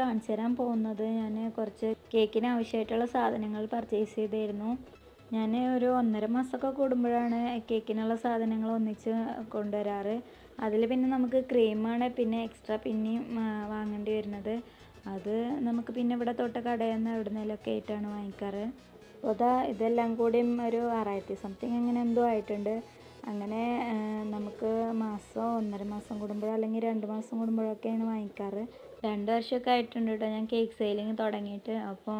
കാണിച്ചു തരാൻ പോകുന്നത്. ഞാൻ കുറച്ച് കേക്കിന് ആവശ്യമായിട്ടുള്ള സാധനങ്ങൾ പർച്ചേസ് ചെയ്തിരുന്നു. ഞാൻ ഒരു ഒന്നര മാസമൊക്കെ കൂടുമ്പോഴാണ് കേക്കിനുള്ള സാധനങ്ങൾ ഒന്നിച്ച് കൊണ്ടുവരാറ്. അതിൽ പിന്നെ നമുക്ക് ക്രീമാണ് പിന്നെ എക്സ്ട്രാ പിന്നെയും വാങ്ങേണ്ടി വരുന്നത്. അത് നമുക്ക് പിന്നെ ഇവിടെ തൊട്ട കടയിൽ നിന്ന് എവിടെ നിന്നൊക്കെ ആയിട്ടാണ് വാങ്ങിക്കാറ്. അതാ ഇതെല്ലാം കൂടിയും ഒരു ആറായിരത്തി സംതിങ് അങ്ങനെ എന്തോ ആയിട്ടുണ്ട്. അങ്ങനെ നമുക്ക് മാസം ഒന്നര മാസം കൂടുമ്പോഴോ അല്ലെങ്കിൽ രണ്ട് മാസം കൂടുമ്പോഴൊക്കെയാണ് വാങ്ങിക്കാറ്. രണ്ട് വർഷമൊക്കെ ആയിട്ടുണ്ട് കേട്ടോ ഞാൻ കേക്ക് സെയിലിങ് തുടങ്ങിയിട്ട്. അപ്പോൾ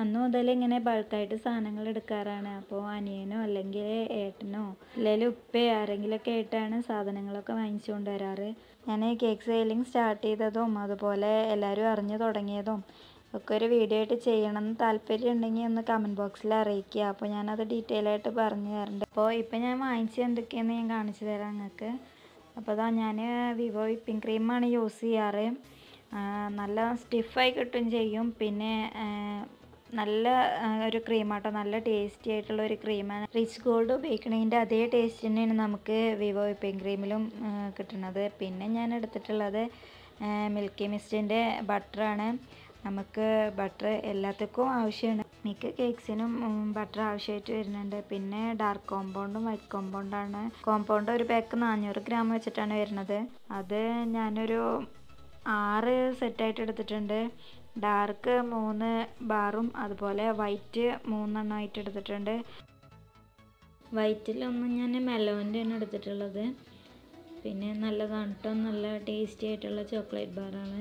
അന്ന് മുതൽ ഇങ്ങനെ ബൾക്കായിട്ട് സാധനങ്ങൾ എടുക്കാറാണ്. അപ്പോൾ അനിയനോ അല്ലെങ്കിൽ ഏട്ടനോ അല്ലെങ്കിൽ ഉപ്പയോ ആരെങ്കിലുമൊക്കെ ആയിട്ടാണ് സാധനങ്ങളൊക്കെ വാങ്ങിച്ചുകൊണ്ട് വരാറ് ഞാൻ കേക്ക് സെയിലിങ് സ്റ്റാർട്ട് ചെയ്തതും അതുപോലെ എല്ലാവരും അറിഞ്ഞു തുടങ്ങിയതും ഒക്കെ ഒരു വീഡിയോ ആയിട്ട് ചെയ്യണം എന്ന് താല്പര്യം ഉണ്ടെങ്കിൽ ഒന്ന് കമന്റ് ബോക്സിൽ അറിയിക്കുക. അപ്പോൾ ഞാനത് ഡീറ്റെയിൽ ആയിട്ട് പറഞ്ഞു തരുന്നുണ്ട് അപ്പോൾ ഇപ്പം ഞാൻ വാങ്ങിച്ച എന്തൊക്കെയാണെന്ന് ഞാൻ കാണിച്ചു തരാം നിങ്ങൾക്ക് അപ്പോൾ അതാ ഞാൻ വിവോ വിപ്പിംഗ് ക്രീമാണ് യൂസ് ചെയ്യാറ്. നല്ല സ്റ്റിഫായി കിട്ടും ചെയ്യും. പിന്നെ നല്ല ഒരു ക്രീമാട്ടോ നല്ല ടേസ്റ്റി ആയിട്ടുള്ള ഒരു ക്രീമാണ്. റിച്ച് ഗോൾഡ് ഉപയോഗിക്കണതിന്റെ അതേ ടേസ്റ്റ് തന്നെയാണ് നമുക്ക് വിവോ വിപ്പിംഗ് ക്രീമിലും കിട്ടുന്നത്. പിന്നെ ഞാൻ എടുത്തിട്ടുള്ളത് മിൽക്കി മിസ്റ്റിന്റെ ബട്ടറാണ്. നമുക്ക് ബട്ടർ എല്ലാത്തക്കും ആവശ്യമാണ്. മിക്ക കേക്ക്സിനും ബട്ടർ ആവശ്യമായിട്ട് വരുന്നുണ്ട്. പിന്നെ ഡാർക്ക് കോമ്പൗണ്ടും വൈറ്റ് കോമ്പൗണ്ടാണ്. കോമ്പൗണ്ട് ഒരു പാക്ക് നാനൂറ് ഗ്രാം വെച്ചിട്ടാണ് വരുന്നത്. അത് ഞാനൊരു ആറ് സെറ്റായിട്ട് എടുത്തിട്ടുണ്ട്. ഡാർക്ക് മൂന്ന് ബാറും അതുപോലെ വൈറ്റ് മൂന്നെണ്ണമായിട്ട് എടുത്തിട്ടുണ്ട്. വൈറ്റിലൊന്നും ഞാൻ മെലോന്റെ ആണ് എടുത്തിട്ടുള്ളത്. പിന്നെ നല്ല കേട്ടോ നല്ല ടേസ്റ്റി ആയിട്ടുള്ള ചോക്ലേറ്റ് ബാറാണ്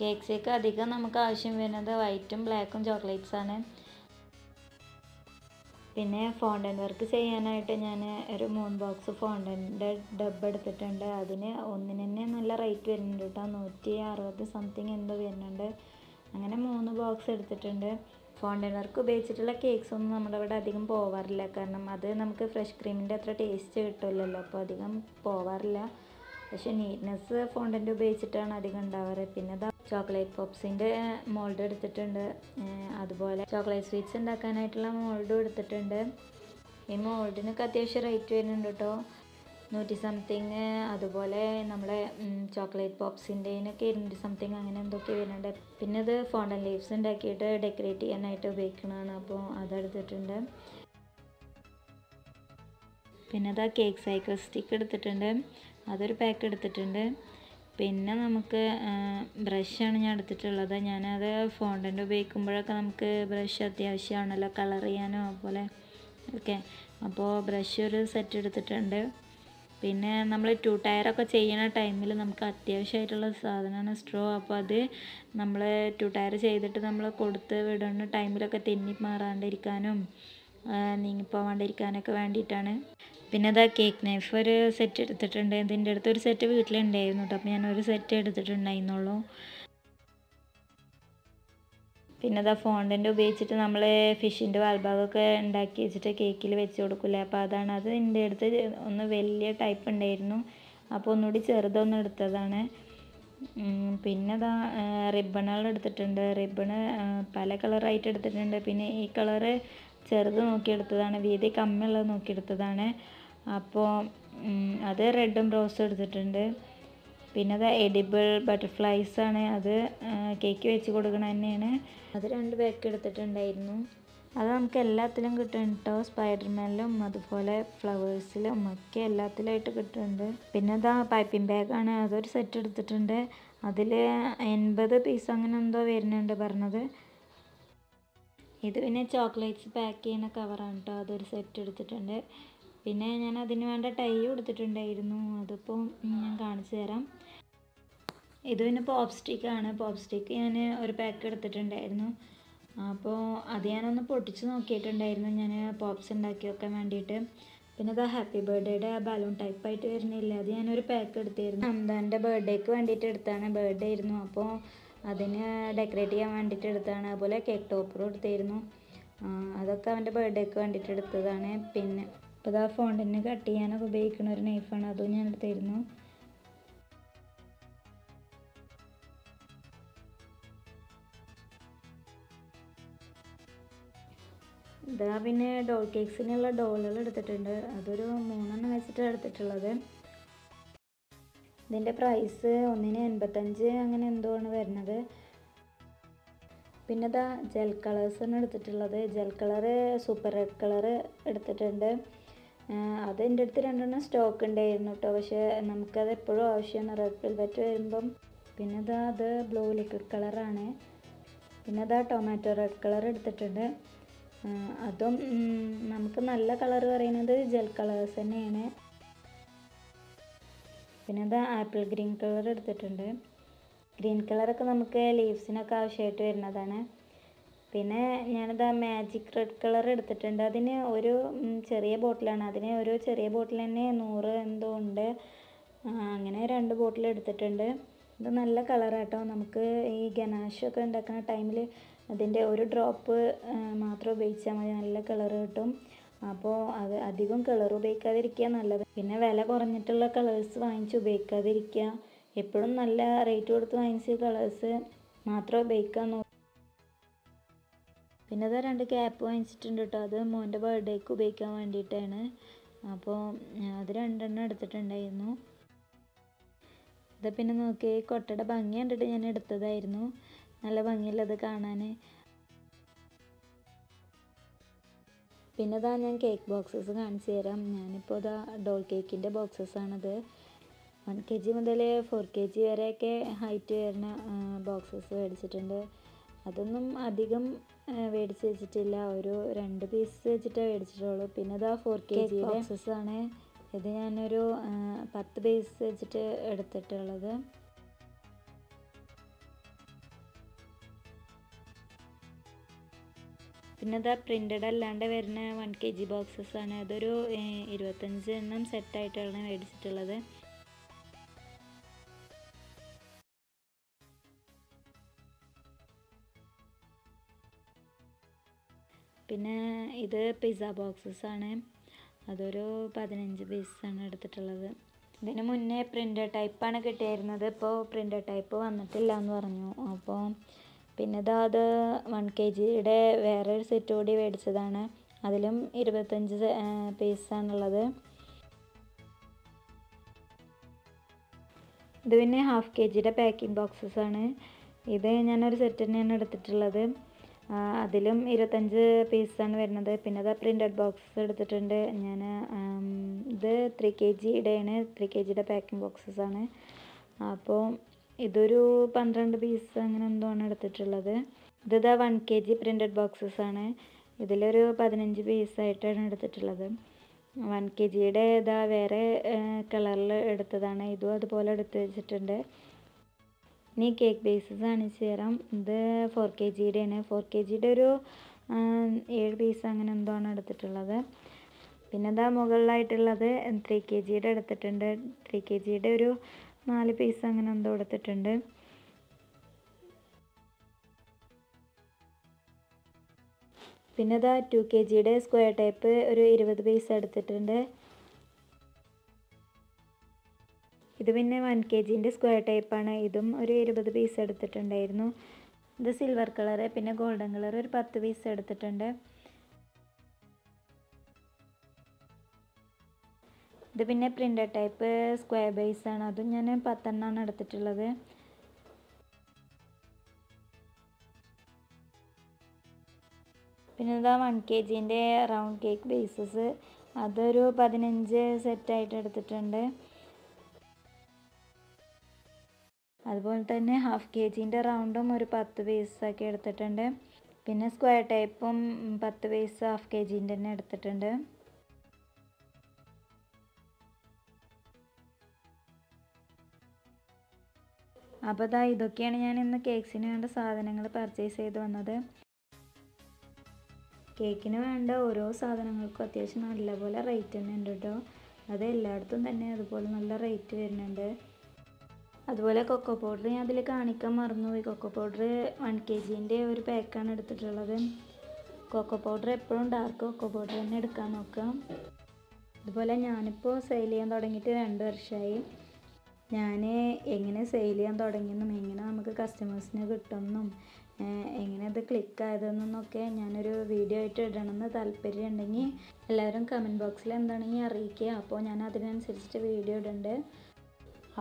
കേക്ക്സൊക്കെ അധികം നമുക്ക് ആവശ്യം വരുന്നത് വൈറ്റും ബ്ലാക്കും ചോക്ലേറ്റ്സാണ് പിന്നെ ഫോണ്ടൻ വർക്ക് ചെയ്യാനായിട്ട് ഞാൻ ഒരു മൂന്ന് ബോക്സ് ഫോണ്ടന്റെ ഡബ്ബ് എടുത്തിട്ടുണ്ട്. അതിന് ഒന്നിന് തന്നെ നല്ല റേറ്റ് വരുന്നുണ്ട് കേട്ടോ നൂറ്റി അറുപത് സംതിങ് എന്തോ വരുന്നുണ്ട്. അങ്ങനെ മൂന്ന് ബോക്സ് എടുത്തിട്ടുണ്ട്. ഫോണ്ടൻ വർക്ക് ഉപയോഗിച്ചിട്ടുള്ള കേക്ക്സ് ഒന്നും നമ്മുടെ ഇവിടെ അധികം പോവാറില്ല. കാരണം അത് നമുക്ക് ഫ്രഷ് ക്രീമിന്റെ അത്ര ടേസ്റ്റ് കിട്ടില്ലല്ലോ അപ്പോൾ അധികം പോവാറില്ല. പക്ഷേ നീറ്റ്നെസ് ഫോണ്ടന്റ് ഉപയോഗിച്ചിട്ടാണ് അധികം ഉണ്ടാവാറ്. പിന്നെ ചോക്ലേറ്റ് പോപ്സിന്റെ മോൾഡ് എടുത്തിട്ടുണ്ട്. അതുപോലെ ചോക്ലേറ്റ് സ്വീറ്റ്സ് ഉണ്ടാക്കാനായിട്ടുള്ള മോൾഡും എടുത്തിട്ടുണ്ട്. ഈ മോൾഡിനൊക്കെ അത്യാവശ്യം റേറ്റ് വരുന്നുണ്ട് കേട്ടോ നൂറ്റി സംതിങ് അതുപോലെ നമ്മളെ ചോക്ലേറ്റ് പോപ്സിന്റെനൊക്കെ ഇരുന്നൂറ്റി സംതിങ് അങ്ങനെ എന്തൊക്കെ വരുന്നുണ്ട്. പിന്നെ അത് ഫോണ്ടൻ ലീവ്സ് ഉണ്ടാക്കിയിട്ട് ഡെക്കറേറ്റ് ചെയ്യാനായിട്ട് ഉപയോഗിക്കുന്നതാണ്. അപ്പോൾ അതെടുത്തിട്ടുണ്ട്. പിന്നെ അതാ കേക്ക് സൈക്കിൾ സ്റ്റിക്ക് എടുത്തിട്ടുണ്ട്. അതൊരു പാക്ക് എടുത്തിട്ടുണ്ട്. പിന്നെ നമുക്ക് ബ്രഷാണ് ഞാൻ എടുത്തിട്ടുള്ളത്. ഞാനത് ഫോണ്ടന്റ് ഉപയോഗിക്കുമ്പോഴൊക്കെ നമുക്ക് ബ്രഷ് അത്യാവശ്യമാണല്ലോ കളർ ചെയ്യാനോ അതുപോലെ ഓക്കെ അപ്പോൾ ബ്രഷ് ഒരു സെറ്റ് എടുത്തിട്ടുണ്ട്. പിന്നെ നമ്മൾ ടു ടയറൊക്കെ ചെയ്യുന്ന ടൈമിൽ നമുക്ക് അത്യാവശ്യമായിട്ടുള്ള സാധനമാണ് സ്ട്രോ. അപ്പോൾ അത് നമ്മൾ ടു ടയർ ചെയ്തിട്ട് നമ്മൾ കൊടുത്ത് വിടുന്ന ടൈമിലൊക്കെ തെന്നി മാറാണ്ടിരിക്കാനും നീങ്ങിപ്പോവാണ്ടിരിക്കാനൊക്കെ വേണ്ടിയിട്ടാണ്. പിന്നെ അതാ കേക്ക് നൈഫ് ഒരു സെറ്റ് എടുത്തിട്ടുണ്ട്. ഇതിന്റെ അടുത്ത് ഒരു സെറ്റ് വീട്ടിലുണ്ടായിരുന്നു കേട്ടോ അപ്പോൾ ഞാൻ ഒരു സെറ്റ് എടുത്തിട്ടുണ്ടായിരുന്നുള്ളൂ. പിന്നെ അതാ ഫോണിന്റെ ഉപയോഗിച്ചിട്ട് നമ്മൾ ഫിഷിന്റെ വാൽഭാഗമൊക്കെ ഉണ്ടാക്കി വെച്ചിട്ട് കേക്കിൽ വെച്ച് കൊടുക്കില്ലേ അപ്പോൾ അതാണ് അത് എന്റെ അടുത്ത് ഒന്ന് വലിയ ടൈപ്പ് ഉണ്ടായിരുന്നു. അപ്പോൾ ഒന്നുകൂടി ചെറുതൊന്നും എടുത്തതാണ്. പിന്നെ അതാ റിബണുകൾ എടുത്തിട്ടുണ്ട്. റിബണ് പല കളറായിട്ട് എടുത്തിട്ടുണ്ട്. പിന്നെ ഈ കളറ് ചെറുത് നോക്കിയെടുത്തതാണ് വീതി കമ്മിയുള്ളത് നോക്കിയെടുത്തതാണ്. അപ്പോൾ അത് റെഡും റോസും എടുത്തിട്ടുണ്ട്. പിന്നെ അത് എഡിബിൾ ബട്ടർഫ്ലൈസ് ആണ്. അത് കേക്ക് വെച്ച് കൊടുക്കണ തന്നെയാണ്. അത് രണ്ട് പാക്ക് എടുത്തിട്ടുണ്ടായിരുന്നു. അത് നമുക്ക് എല്ലാത്തിലും കിട്ടും കേട്ടോ സ്പൈഡർമാനിലും അതുപോലെ ഫ്ലവേഴ്സിലും ഒക്കെ എല്ലാത്തിലായിട്ട് കിട്ടുന്നുണ്ട്. പിന്നെ അതാ പൈപ്പിംഗ് ബാഗാണ് അതൊരു സെറ്റ് എടുത്തിട്ടുണ്ട്. അതിൽ എൺപത് പീസ് അങ്ങനെ എന്തോ വരുന്നുണ്ട് പറഞ്ഞത്. ഇത് പിന്നെ ചോക്ലേറ്റ്സ് പാക്ക് ചെയ്യുന്ന കവറാണ് കേട്ടോ അതൊരു സെറ്റ് എടുത്തിട്ടുണ്ട്. പിന്നെ ഞാൻ അതിന് വേണ്ട ടൈ എടുത്തിട്ടുണ്ടായിരുന്നു അതിപ്പോൾ ഞാൻ കാണിച്ചു തരാം. ഇത് പിന്നെ പോപ്പ് സ്റ്റിക്കാണ് പോപ്പ് സ്റ്റിക്ക് ഞാൻ ഒരു പാക്ക് എടുത്തിട്ടുണ്ടായിരുന്നു. അപ്പോൾ അത് ഞാനൊന്ന് പൊട്ടിച്ച് നോക്കിയിട്ടുണ്ടായിരുന്നു. ഞാൻ പോപ്സ് ഉണ്ടാക്കി വെക്കാൻ വേണ്ടിയിട്ട്. പിന്നെ അത് ഹാപ്പി ബർത്ത്ഡേയുടെ ബലൂൺ ടൈപ്പ് ആയിട്ട് വരുന്നില്ല? അത് ഞാനൊരു പാക്ക് എടുത്തിരുന്നു. അമ്താന്റെ ബർത്ത്ഡേക്ക് വേണ്ടിയിട്ട് എടുത്താണ് ബർത്ത്ഡേ ആയിരുന്നു. അപ്പോൾ അതിന് ഡെക്കറേറ്റ് ചെയ്യാൻ വേണ്ടിയിട്ട് എടുത്തതാണ്. അതുപോലെ കേക്ക് ടോപ്പറും എടുത്തിരുന്നു. ആ, അതൊക്കെ അവന്റെ ബർത്ത്ഡേക്ക് വേണ്ടിയിട്ട് എടുത്തതാണ്. പിന്നെ അപ്പോൾ ഇതാ ഫോണ്ടിന് കട്ട് ചെയ്യാനൊക്കെ ഉപയോഗിക്കുന്ന ഒരു നൈഫാണ് അതും ഞാൻ എടുത്തിരുന്നു. ഇതാ പിന്നെ ഡോൾ കേക്സിനുള്ള ഡോളുകൾ എടുത്തിട്ടുണ്ട്. അതൊരു മൂന്നെണ്ണം വെച്ചിട്ടാണ് എടുത്തിട്ടുള്ളത്. ഇതിന്റെ പ്രൈസ് ഒന്നിന് എൺപത്തഞ്ച് അങ്ങനെ എന്തോ ആണ് വരുന്നത്. പിന്നെ ഇതാ ജെൽ കളേഴ്സാണ് എടുത്തിട്ടുള്ളത്. Gel colour super red colour എടുത്തിട്ടുണ്ട്. അത് എന്റെ അടുത്ത് രണ്ടെണ്ണം സ്റ്റോക്ക് ഉണ്ടായിരുന്നു കേട്ടോ പക്ഷേ നമുക്കത് എപ്പോഴും ആവശ്യമാണ് റെഡ് വെൽവെറ്റ് വരുമ്പം. പിന്നെ ഇതാ അത് ബ്ലൂ ലിക്വിഡ് കളറാണ് പിന്നെ ഇതാ ടൊമാറ്റോ റെഡ് കളർ എടുത്തിട്ടുണ്ട്. അതും നമുക്ക് നല്ല കളർ പറയുന്നത് ജെൽ കളേഴ്സ് തന്നെയാണ്. പിന്നെ ഇത് ആപ്പിൾ ഗ്രീൻ കളർ എടുത്തിട്ടുണ്ട്. ഗ്രീൻ കളറൊക്കെ നമുക്ക് ലീവ്സിനൊക്കെ ആവശ്യമായിട്ട് വരുന്നതാണ്. പിന്നെ ഞാനിതാ മാജിക് റെഡ് കളർ എടുത്തിട്ടുണ്ട്. അതിന് ഒരു ചെറിയ ബോട്ടിലാണ്. അതിന് ഒരു ചെറിയ ബോട്ടിൽ തന്നെ നൂറ് എന്തോ ഉണ്ട്. അങ്ങനെ രണ്ട് ബോട്ടിൽ എടുത്തിട്ടുണ്ട്. ഇത് നല്ല കളറാട്ടോ. നമുക്ക് ഈ ഗനാഷൊക്കെ ഉണ്ടാക്കുന്ന ടൈമിൽ അതിന്റെ ഒരു ഡ്രോപ്പ് മാത്രം ഉപയോഗിച്ചാൽ മതി. നല്ല കളർ കിട്ടും. അപ്പോൾ അത് അധികം കളർ ഉപയോഗിക്കാതിരിക്കുക നല്ലത്. പിന്നെ വില കുറഞ്ഞിട്ടുള്ള കളേഴ്സ് വാങ്ങിച്ച് ഉപയോഗിക്കാതിരിക്കുക എപ്പോഴും നല്ല റേറ്റ് കൊടുത്ത് വാങ്ങിച്ച കളേഴ്സ് മാത്രം ഉപയോഗിക്കാൻ നോക്കുക പിന്നെ ഇതാ രണ്ട് ക്യാപ്പ് വാങ്ങിച്ചിട്ടുണ്ട് കേട്ടോ അത് മോന്റെ ബർത്ത്ഡേക്ക് ഉപയോഗിക്കാൻ വേണ്ടിയിട്ടാണ്. അപ്പോൾ അത് രണ്ടെണ്ണം എടുത്തിട്ടുണ്ടായിരുന്നു. ഇതാ പിന്നെ നോക്കി കൊട്ടയുടെ ഭംഗി കണ്ടിട്ട് ഞാൻ എടുത്തതായിരുന്നു. നല്ല ഭംഗിയുള്ളത് കാണാൻ? പിന്നെ ഇതാ ഞാൻ കേക്ക് ബോക്സസ് കാണിച്ചു തരാം. ഞാനിപ്പോൾ ഇതാ ഡോൾ കേക്കിന്റെ ബോക്സസ് ആണത്. വൺ കെ ജി മുതൽ ഫോർ കെ ജി വരെയൊക്കെ ഹൈറ്റ് വരുന്ന ബോക്സസ് മേടിച്ചിട്ടുണ്ട്. അതൊന്നും അധികം മേടിച്ച് വെച്ചിട്ടില്ല. ഒരു രണ്ട് പീസ് വെച്ചിട്ടേ മേടിച്ചിട്ടുള്ളൂ. പിന്നെ ഇതാ ഫോർ കെ ജി ബോക്സസ് ആണ്. ഇത് ഞാനൊരു പത്ത് പീസ് വെച്ചിട്ട് എടുത്തിട്ടുള്ളത്. പിന്നെ ഇതാ പ്രിന്റഡ് അല്ലാണ്ട് വരുന്ന വൺ കെ ജി ബോക്സസ് ആണ്. അതൊരു ഇരുപത്തഞ്ച് എണ്ണം സെറ്റായിട്ടാണ് മേടിച്ചിട്ടുള്ളത്. പിന്നെ ഇത് പിസ്സ ബോക്സസ് ആണ്. അതൊരു പതിനഞ്ച് പീസാണ് എടുത്തിട്ടുള്ളത്. ഇതിന് മുന്നേ പ്രിന്റർ ടൈപ്പാണ് കിട്ടിയിരുന്നത്. ഇപ്പോൾ പ്രിന്റർ ടൈപ്പ് വന്നിട്ടില്ല എന്ന് പറഞ്ഞു. അപ്പോൾ പിന്നെ ഇതാ അത് വൺ കെ ജിയുടെ വേറെ ഒരു സെറ്റ് കൂടി മേടിച്ചതാണ്. അതിലും ഇരുപത്തഞ്ച് പീസാണുള്ളത് ഇത് പിന്നെ ഹാഫ് കെ ജിയുടെ പാക്കിംഗ് ബോക്സസ് ആണ്. ഇത് ഞാനൊരു സെറ്റ് തന്നെയാണ് എടുത്തിട്ടുള്ളത്. അതിലും ഇരുപത്തഞ്ച് പീസാണ് വരുന്നത്. പിന്നെ അത് പ്രിന്റഡ് ബോക്സസ് എടുത്തിട്ടുണ്ട് ഞാൻ ഇത് ത്രീ കെ ജിയുടെയാണ് ത്രീ കെ ജിയുടെ പാക്കിംഗ് ബോക്സസ് ആണ്. അപ്പോൾ ഇതൊരു പന്ത്രണ്ട് പീസ് അങ്ങനെ എന്തോ ആണ് എടുത്തിട്ടുള്ളത്. ഇത് one K G printed boxes ആണ്. ഇതിലൊരു പതിനഞ്ച് പീസായിട്ടാണ് എടുത്തിട്ടുള്ളത്. വൺ കെ ജിയുടെ ഇതാ വേറെ കളറിൽ എടുത്തതാണ്. ഇതും അതുപോലെ എടുത്ത് വെച്ചിട്ടുണ്ട്. ഇനി കേക്ക് ബേസസ് ആണ് തരാം. ഇത് ഫോർ കെ ജിയുടെയാണ് ഫോർ കെ ജിയുടെ ഒരു ഏഴ് പീസ് അങ്ങനെ എന്തോ ആണ് എടുത്തിട്ടുള്ളത്. പിന്നെ ഇതാ മുകളിലായിട്ടുള്ളത്? ത്രീ കെ ജിയുടെ എടുത്തിട്ടുണ്ട്. ത്രീ കെ ജിയുടെ ഒരു നാല് പീസ് അങ്ങനെ എന്തോ എടുത്തിട്ടുണ്ട്. പിന്നെ ഇതാ ടു കെ ജിയുടെ സ്ക്വയർ ടൈപ്പ് ഒരു ഇരുപത് പീസ് എടുത്തിട്ടുണ്ട്. ഇത് പിന്നെ വൺ കെ ജിന്റെ സ്ക്വയർ ടൈപ്പാണ് ഇതും ഒരു ഇരുപത് പീസ് എടുത്തിട്ടുണ്ടായിരുന്നു. ഇത് സിൽവർ കളറ് പിന്നെ ഗോൾഡൻ കളർ ഒരു പത്ത് പീസ് എടുത്തിട്ടുണ്ട്. ഇത് പിന്നെ പ്രിന്റർ ടൈപ്പ് സ്ക്വയർ ബേസ് ആണ്. അതും ഞാൻ പത്തെണ്ണമാണ് എടുത്തിട്ടുള്ളത്. പിന്നെ ഇതാ വൺ കെ ജിന്റെ റൗണ്ട് കേക്ക് ബേസസ് അതൊരു പതിനഞ്ച് സെറ്റായിട്ട് എടുത്തിട്ടുണ്ട്. അതുപോലെ തന്നെ ഹാഫ് കെ ജിന്റെ റൗണ്ടും ഒരു പത്ത് പീസൊക്കെ എടുത്തിട്ടുണ്ട്. പിന്നെ സ്ക്വയർ ടൈപ്പും പത്ത് പീസ് ഹാഫ് കെ ജിന്റെ തന്നെ എടുത്തിട്ടുണ്ട്. അപ്പോൾ ഇതാ ഇതൊക്കെയാണ് ഞാൻ ഇന്ന് കേക്ക്സിന് വേണ്ട സാധനങ്ങൾ പർച്ചേസ് ചെയ്ത് വന്നത്. കേക്കിന് വേണ്ട ഓരോ സാധനങ്ങൾക്കും അത്യാവശ്യം നല്ലപോലെ റേറ്റ് തന്നെ ഉണ്ട് കേട്ടോ അത് എല്ലായിടത്തും തന്നെ അതുപോലെ നല്ല റേറ്റ് വരുന്നുണ്ട്. അതുപോലെ കൊക്കോ പൗഡർ ഞാൻ അതിൽ കാണിക്കാൻ മറന്നുപോയി. കൊക്കോ പൗഡർ വൺ കെ ജീന്റെ ഒരു പാക്കാണ് എടുത്തിട്ടുള്ളത്. കൊക്കോ പൗഡർ എപ്പോഴും ഡാർക്ക് കൊക്കോ പൗഡർ തന്നെ എടുക്കാൻ നോക്കാം. അതുപോലെ ഞാനിപ്പോൾ സെയിൽ ചെയ്യാൻ തുടങ്ങിയിട്ട് രണ്ട് വർഷമായി ഞാൻ എങ്ങനെ സെയിൽ ചെയ്യാൻ തുടങ്ങിയെന്നും എങ്ങനെ നമുക്ക് കസ്റ്റമേഴ്സിനെ കിട്ടുമെന്നും എങ്ങനെ അത് ക്ലിക്ക് ആയതെന്നൊക്കെ ഞാനൊരു വീഡിയോ ആയിട്ട് ഇടണമെന്ന് താല്പര്യം ഉണ്ടെങ്കിൽ എല്ലാവരും കമന്റ് ബോക്സിൽ എന്താണെങ്കിൽ അറിയിക്കുക. അപ്പോൾ ഞാൻ അതിനനുസരിച്ചിട്ട് വീഡിയോ ഇടണ്ട്.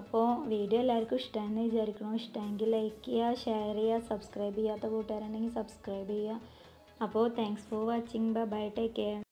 അപ്പോൾ വീഡിയോ എല്ലാവർക്കും ഇഷ്ടമാണെന്ന് വിചാരിക്കണം ഇഷ്ടമെങ്കിൽ ലൈക്ക് ചെയ്യുക ഷെയർ ചെയ്യുക സബ്സ്ക്രൈബ് ചെയ്യാത്ത കൂട്ടുകാരുണ്ടെങ്കിൽ സബ്സ്ക്രൈബ് ചെയ്യുക. അപ്പോൾ thanks for watching bye take care